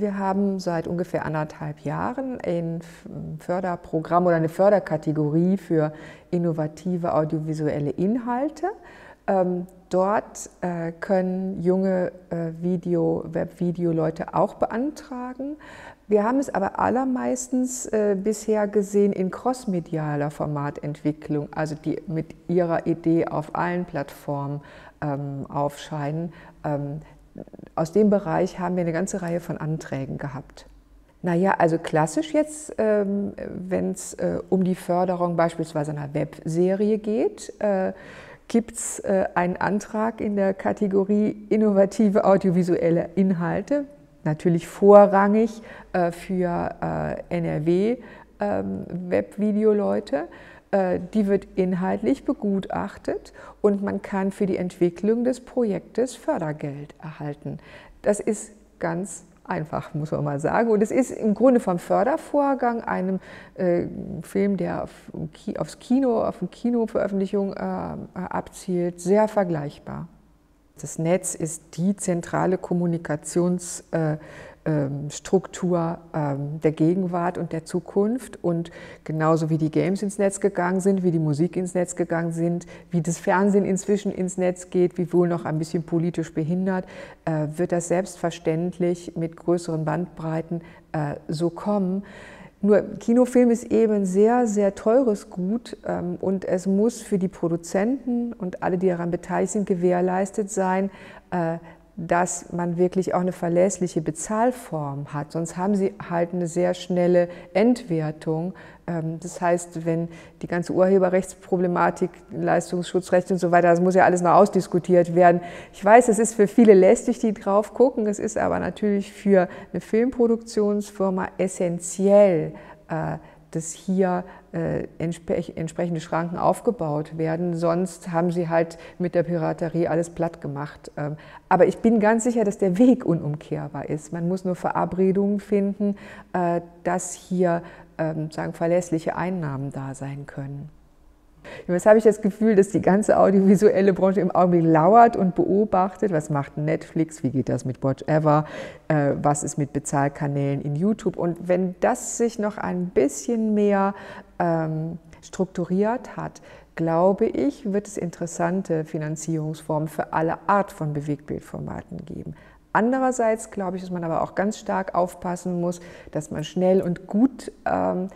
Wir haben seit ungefähr anderthalb Jahren ein Förderprogramm oder eine Förderkategorie für innovative audiovisuelle Inhalte. Ähm, dort äh, können junge äh, Video, Webvideo-Leute auch beantragen. Wir haben es aber allermeistens äh, bisher gesehen in crossmedialer Formatentwicklung, also die mit ihrer Idee auf allen Plattformen ähm, aufscheinen. Aus dem Bereich haben wir eine ganze Reihe von Anträgen gehabt. Naja, also klassisch jetzt, ähm, wenn es äh, um die Förderung beispielsweise einer Webserie geht, äh, gibt es äh, einen Antrag in der Kategorie innovative audiovisuelle Inhalte, natürlich vorrangig für NRW-Webvideoleute. Ähm, äh, die wird inhaltlich begutachtet und man kann für die Entwicklung des Projektes Fördergeld erhalten. Das ist ganz einfach, muss man mal sagen. Und es ist im Grunde vom Fördervorgang einem äh, Film, der auf, aufs Kino, auf eine Kinoveröffentlichung äh, abzielt, sehr vergleichbar. Das Netz ist die zentrale Kommunikationsstruktur ähm, der Gegenwart und der Zukunft. Und genauso wie die Games ins Netz gegangen sind, wie die Musik ins Netz gegangen sind, wie das Fernsehen inzwischen ins Netz geht, wie wohl noch ein bisschen politisch behindert, äh, wird das selbstverständlich mit größeren Bandbreiten äh, so kommen. Nur Kinofilm ist eben sehr, sehr teures Gut ähm, und es muss für die Produzenten und alle, die daran beteiligt sind, gewährleistet sein, äh, dass man wirklich auch eine verlässliche Bezahlform hat. Sonst haben sie halt eine sehr schnelle Entwertung. Ähm, das heißt, wenn die ganze Urheberrechtsproblematik, Leistungsschutzrecht und so weiter, das muss ja alles noch ausdiskutiert werden. Ich weiß, es ist für viele lästig, die drauf gucken. Es ist aber natürlich für eine Filmproduktionsfirma essentiell, äh, dass hier äh, entsprechende Schranken aufgebaut werden. Sonst haben sie halt mit der Piraterie alles platt gemacht. Ähm, aber ich bin ganz sicher, dass der Weg unumkehrbar ist. Man muss nur Verabredungen finden, äh, dass hier ähm, sagen, verlässliche Einnahmen da sein können. Jetzt habe ich das Gefühl, dass die ganze audiovisuelle Branche im Augenblick lauert und beobachtet, was macht Netflix, wie geht das mit Watch Ever, äh, was ist mit Bezahlkanälen in YouTube. Und wenn das sich noch ein bisschen mehr ähm, strukturiert hat, glaube ich, wird es interessante Finanzierungsformen für alle Art von Bewegtbildformaten geben. Andererseits glaube ich, dass man aber auch ganz stark aufpassen muss, dass man schnell und gut ähm,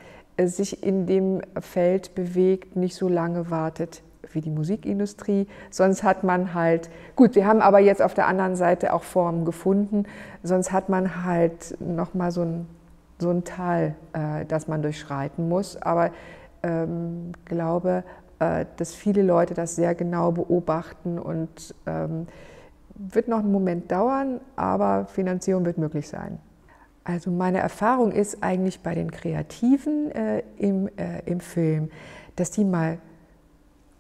sich in dem Feld bewegt, nicht so lange wartet wie die Musikindustrie. Sonst hat man halt, gut, wir haben aber jetzt auf der anderen Seite auch Formen gefunden, sonst hat man halt nochmal so ein, so ein Tal, äh, das man durchschreiten muss. Aber ähm, glaube, äh, dass viele Leute das sehr genau beobachten und ähm, wird noch einen Moment dauern, aber Finanzierung wird möglich sein. Also meine Erfahrung ist eigentlich bei den Kreativen äh, im, äh, im Film, dass die mal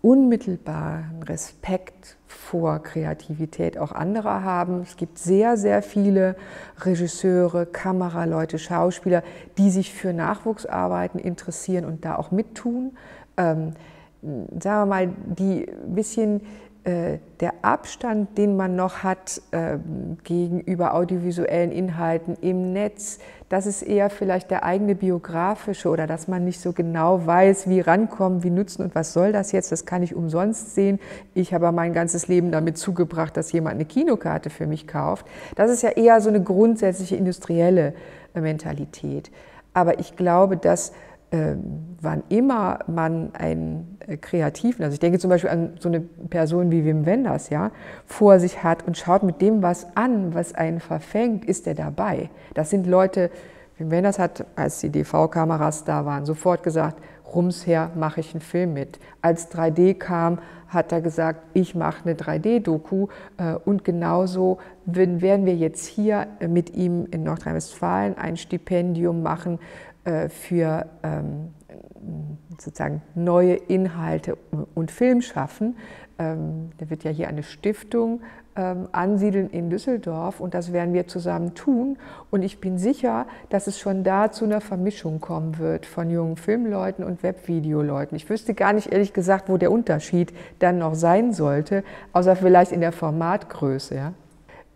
unmittelbaren Respekt vor Kreativität auch anderer haben. Es gibt sehr, sehr viele Regisseure, Kameraleute, Schauspieler, die sich für Nachwuchsarbeiten interessieren und da auch mittun. Ähm, sagen wir mal, die ein bisschen der Abstand, den man noch hat äh, gegenüber audiovisuellen Inhalten im Netz, das ist eher vielleicht der eigene biografische oder dass man nicht so genau weiß, wie rankommen, wie nutzen und was soll das jetzt, das kann ich umsonst sehen. Ich habe mein ganzes Leben damit zugebracht, dass jemand eine Kinokarte für mich kauft. Das ist ja eher so eine grundsätzliche industrielle äh, Mentalität. Aber ich glaube, dass ähm, wann immer man einen äh, Kreativen, also ich denke zum Beispiel an so eine Person wie Wim Wenders, ja, vor sich hat und schaut mit dem was an, was einen verfängt, ist er dabei. Das sind Leute, Wim Wenders hat, als die DV-Kameras da waren, sofort gesagt, rumsher mache ich einen Film mit. Als 3D kam, hat er gesagt, ich mache eine 3D-Doku äh, und genauso werden wir jetzt hier mit ihm in Nordrhein-Westfalen ein Stipendium machen äh, für ähm, sozusagen neue Inhalte und Film schaffen. Ähm, da wird ja hier eine Stiftung ähm, ansiedeln in Düsseldorf und das werden wir zusammen tun. Und ich bin sicher, dass es schon da zu einer Vermischung kommen wird von jungen Filmleuten und Webvideoleuten. Ich wüsste gar nicht ehrlich gesagt, wo der Unterschied dann noch sein sollte, außer vielleicht in der Formatgröße. Ja?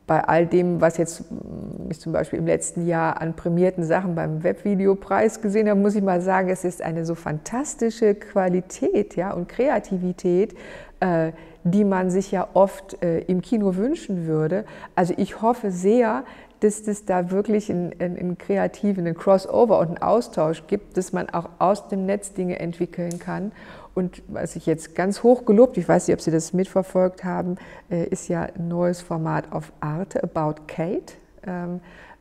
Bei all dem, was jetzt hm, ich zum Beispiel im letzten Jahr an prämierten Sachen beim Webvideopreis gesehen habe, muss ich mal sagen, es ist eine so fantastische Qualität ja, und Kreativität, äh, die man sich ja oft äh, im Kino wünschen würde. Also ich hoffe sehr, dass es da wirklich einen, einen kreativen einen Crossover und einen Austausch gibt, dass man auch aus dem Netz Dinge entwickeln kann. Und was ich jetzt ganz hoch gelobt, ich weiß nicht, ob Sie das mitverfolgt haben, äh, ist ja ein neues Format auf Arte, About Kate.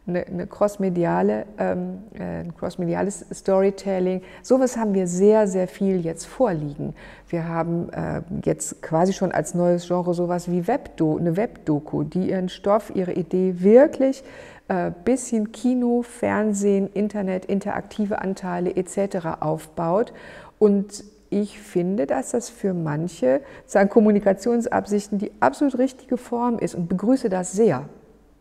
Eine, eine crossmediale, ähm, äh, ein crossmediales Storytelling. Sowas haben wir sehr, sehr viel jetzt vorliegen. Wir haben äh, jetzt quasi schon als neues Genre sowas wie Webdo, eine Webdoku, die ihren Stoff, ihre Idee wirklich äh, bisschen Kino, Fernsehen, Internet, interaktive Anteile etc. aufbaut. Und ich finde, dass das für manche sagen Kommunikationsabsichten die absolut richtige Form ist und begrüße das sehr.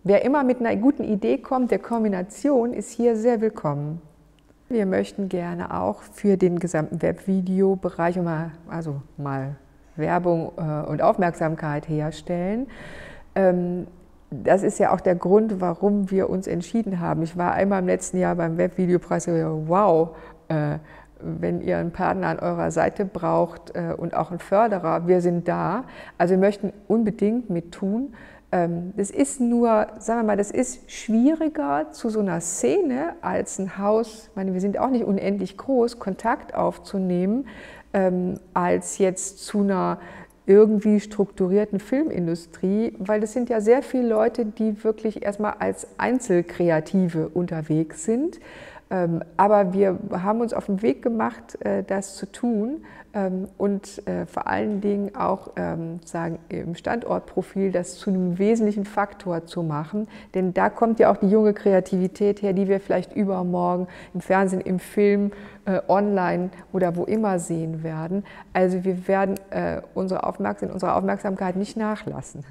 Wer immer mit einer guten Idee kommt, der Kombination, ist hier sehr willkommen. Wir möchten gerne auch für den gesamten Webvideobereich also mal Werbung äh, und Aufmerksamkeit herstellen. Ähm, das ist ja auch der Grund, warum wir uns entschieden haben. Ich war einmal im letzten Jahr beim Webvideopreis, wow, äh, wenn ihr einen Partner an eurer Seite braucht äh, und auch einen Förderer, wir sind da. Also wir möchten unbedingt mit tun. Ähm, das ist nur, sagen wir mal, das ist schwieriger zu so einer Szene als ein Haus, ich meine, wir sind auch nicht unendlich groß, Kontakt aufzunehmen, ähm, als jetzt zu einer irgendwie strukturierten Filmindustrie, weil das sind ja sehr viele Leute, die wirklich erstmal als Einzelkreative unterwegs sind aber wir haben uns auf den Weg gemacht, äh, das zu tun ähm, und äh, vor allen Dingen auch ähm, sagen, im Standortprofil das zu einem wesentlichen Faktor zu machen. Denn da kommt ja auch die junge Kreativität her, die wir vielleicht übermorgen im Fernsehen, im Film, äh, online oder wo immer sehen werden. Also wir werden unsere Aufmerksamkeit nicht nachlassen.